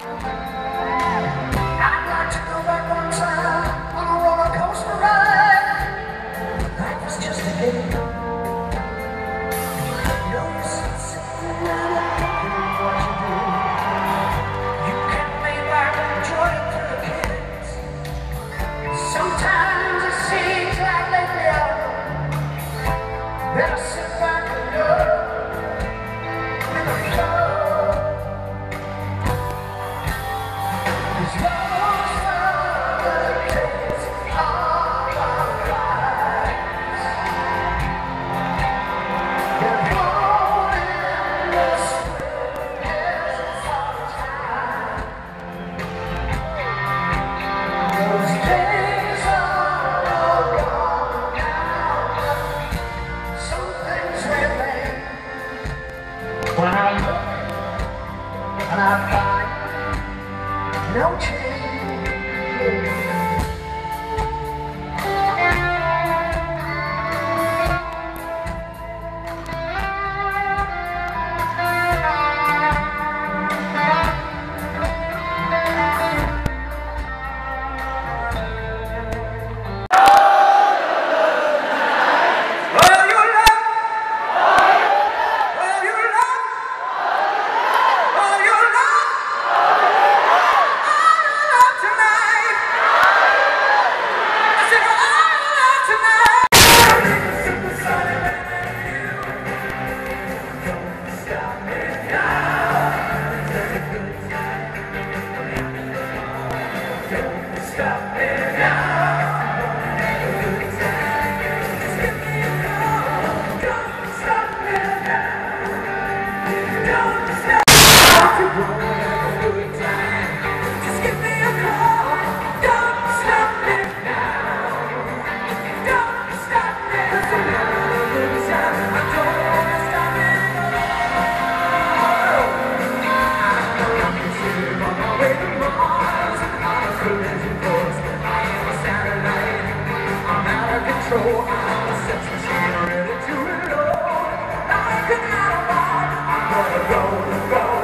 Música I find no Just go, go,